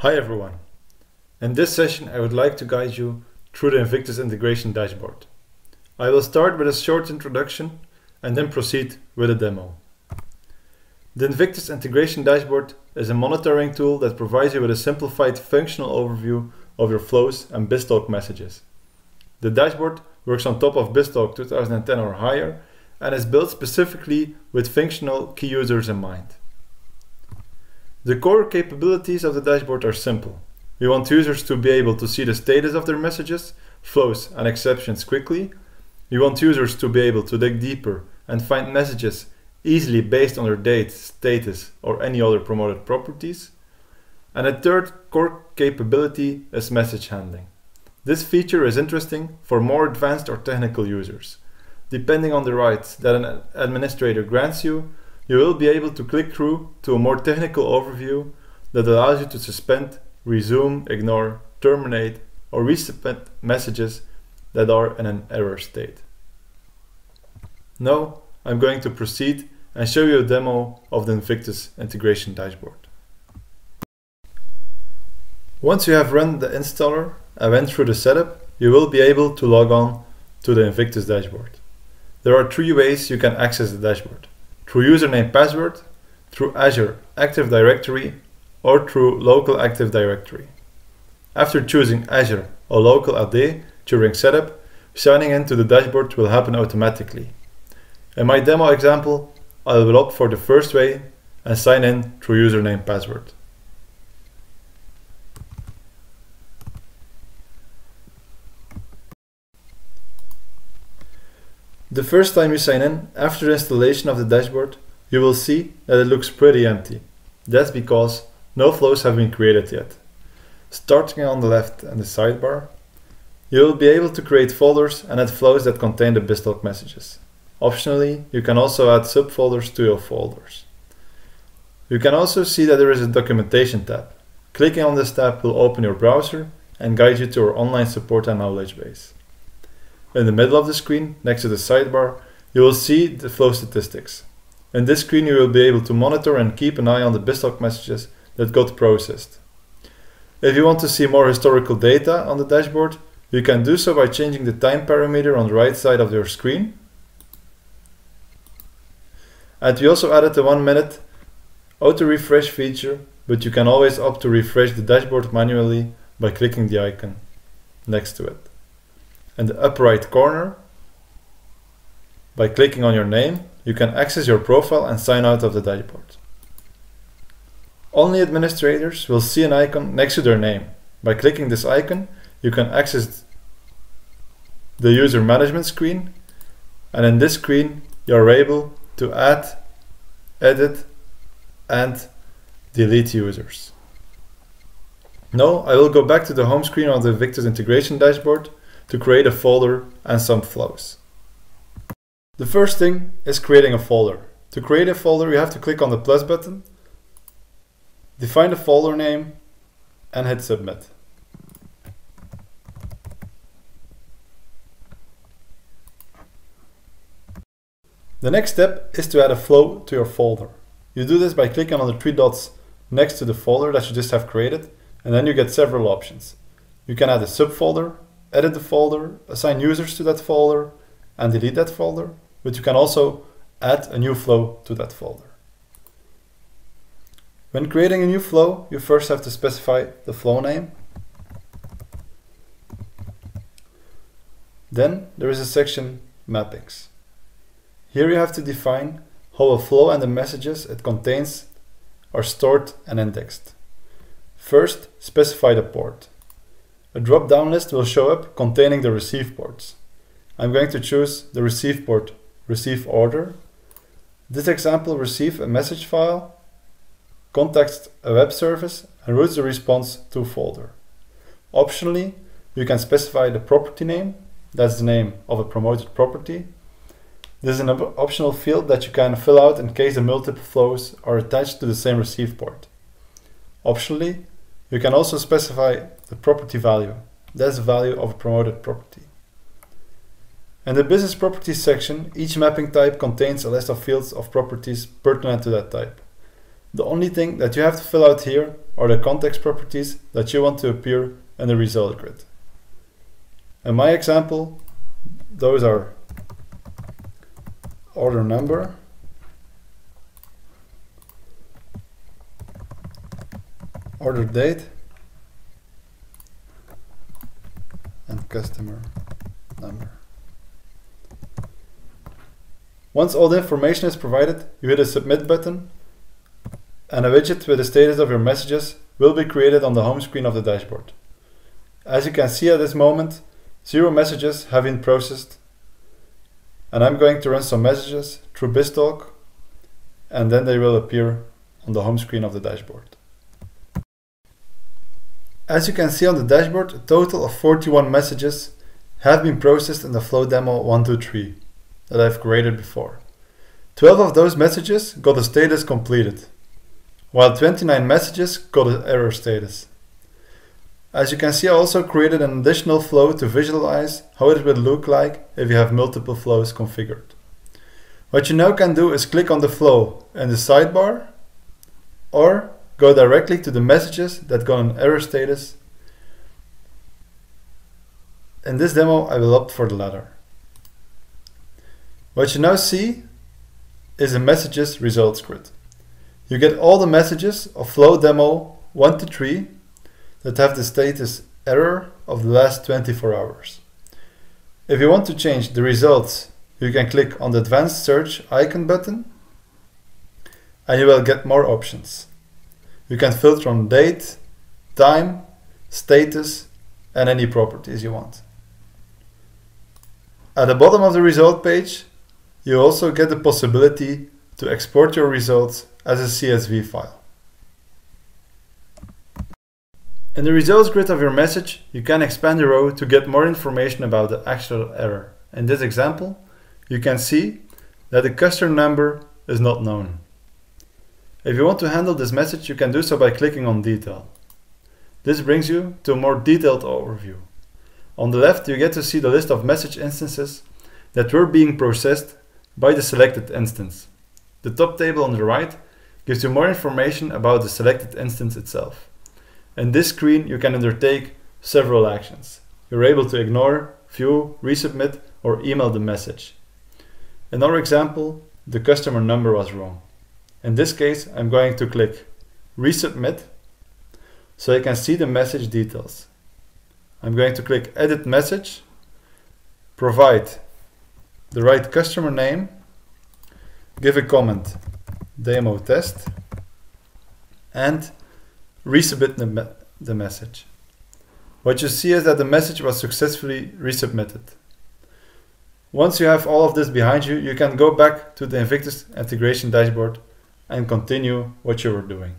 Hi everyone. In this session I would like to guide you through the Invictus integration dashboard. I will start with a short introduction and then proceed with a demo. The Invictus integration dashboard is a monitoring tool that provides you with a simplified functional overview of your flows and BizTalk messages. The dashboard works on top of BizTalk 2010 or higher and is built specifically with functional key users in mind. The core capabilities of the dashboard are simple. We want users to be able to see the status of their messages, flows and exceptions quickly. We want users to be able to dig deeper and find messages easily based on their date, status or any other promoted properties. And a third core capability is message handling. This feature is interesting for more advanced or technical users. Depending on the rights that an administrator grants you, you will be able to click through to a more technical overview that allows you to suspend, resume, ignore, terminate, or resubmit messages that are in an error state. Now I'm going to proceed and show you a demo of the Invictus integration dashboard. Once you have run the installer and went through the setup, you will be able to log on to the Invictus dashboard. There are three ways you can access the dashboard. Through username password, through Azure Active Directory, or through local Active Directory. After choosing Azure or local AD during setup, signing in to the dashboard will happen automatically. In my demo example, I will opt for the first way and sign in through username password. The first time you sign in, after installation of the dashboard, you will see that it looks pretty empty. That's because no flows have been created yet. Starting on the left and the sidebar, you will be able to create folders and add flows that contain the BizTalk messages. Optionally, you can also add subfolders to your folders. You can also see that there is a documentation tab. Clicking on this tab will open your browser and guide you to our online support and knowledge base. In the middle of the screen, next to the sidebar, you will see the flow statistics. In this screen you will be able to monitor and keep an eye on the BizTalk messages that got processed. If you want to see more historical data on the dashboard, you can do so by changing the time parameter on the right side of your screen. And we also added the one minute auto refresh feature, but you can always opt to refresh the dashboard manually by clicking the icon next to it in the upper right corner. By clicking on your name, you can access your profile and sign out of the dashboard. Only administrators will see an icon next to their name. By clicking this icon, you can access the user management screen and in this screen you are able to add, edit and delete users. Now I will go back to the home screen of the Invictus integration dashboard to create a folder and some flows. The first thing is creating a folder. To create a folder you have to click on the plus button, define the folder name and hit submit. The next step is to add a flow to your folder. You do this by clicking on the three dots next to the folder that you just have created and then you get several options. You can add a subfolder, edit the folder, assign users to that folder, and delete that folder, but you can also add a new flow to that folder. When creating a new flow, you first have to specify the flow name. Then there is a section mappings. Here you have to define how a flow and the messages it contains are stored and indexed. First, specify the port. A drop-down list will show up containing the receive ports. I'm going to choose the receive port receive order. This example receive a message file, contacts a web service and routes the response to a folder. Optionally, you can specify the property name, that's the name of a promoted property. This is an op optional field that you can fill out in case the multiple flows are attached to the same receive port. Optionally, you can also specify the property value. That's the value of a promoted property. In the business properties section, each mapping type contains a list of fields of properties pertinent to that type. The only thing that you have to fill out here are the context properties that you want to appear in the result grid. In my example, those are order number, order date, and customer number. Once all the information is provided, you hit a submit button and a widget with the status of your messages will be created on the home screen of the dashboard. As you can see at this moment, zero messages have been processed and I'm going to run some messages through BizTalk and then they will appear on the home screen of the dashboard. As you can see on the dashboard, a total of 41 messages have been processed in the flow demo 123 that I've created before. 12 of those messages got a status completed, while 29 messages got an error status. As you can see, I also created an additional flow to visualize how it would look like if you have multiple flows configured. What you now can do is click on the flow in the sidebar or go directly to the messages that got an error status. In this demo, I will opt for the latter. What you now see is a messages results grid. You get all the messages of flow demo 1 to 3 that have the status error of the last 24 hours. If you want to change the results, you can click on the advanced search icon button and you will get more options. You can filter on date, time, status, and any properties you want. At the bottom of the result page, you also get the possibility to export your results as a CSV file. In the results grid of your message, you can expand the row to get more information about the actual error. In this example, you can see that the customer number is not known. If you want to handle this message, you can do so by clicking on Detail. This brings you to a more detailed overview. On the left, you get to see the list of message instances that were being processed by the selected instance. The top table on the right gives you more information about the selected instance itself. In this screen, you can undertake several actions. You're able to ignore, view, resubmit, or email the message. In our example, the customer number was wrong. In this case, I'm going to click Resubmit so I can see the message details. I'm going to click Edit Message, provide the right customer name, give a comment, demo test, and resubmit the, the message. What you see is that the message was successfully resubmitted. Once you have all of this behind you, you can go back to the Invictus integration dashboard and continue what you were doing.